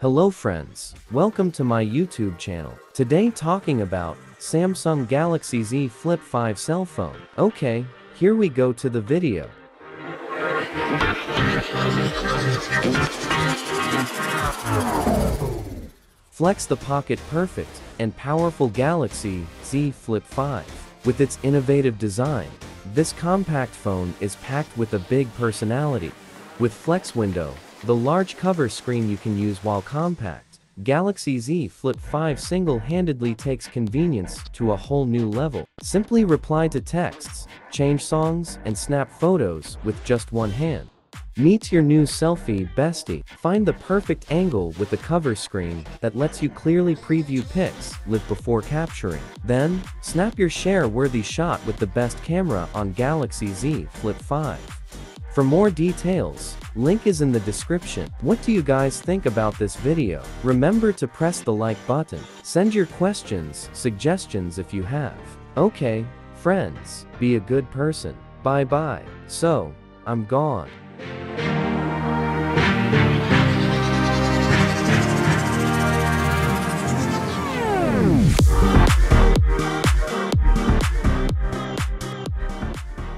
Hello friends, welcome to my YouTube channel. Today talking about Samsung Galaxy Z Flip 5 cell phone. Okay, here we go to the video. Flex the pocket perfect and powerful Galaxy Z Flip 5. With its innovative design, this compact phone is packed with a big personality. With Flex Window, the large cover screen you can use while compact, Galaxy Z Flip 5 single-handedly takes convenience to a whole new level. Simply reply to texts, change songs, and snap photos with just one hand. Meet your new selfie bestie. Find the perfect angle with the cover screen that lets you clearly preview pics live before capturing. Then, snap your share-worthy shot with the best camera on Galaxy Z Flip 5. For more details, link is in the description. What do you guys think about this video? Remember to press the like button. Send your questions, suggestions if you have. Okay, friends, be a good person. Bye bye. So, I'm gone.